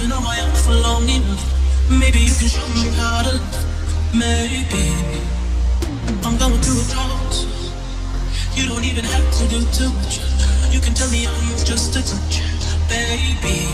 been on my own for long enough. Maybe you can show me how to love. Maybe I'm going through a drought. You don't even have to do too much. You can tell me I'm just a touch, baby.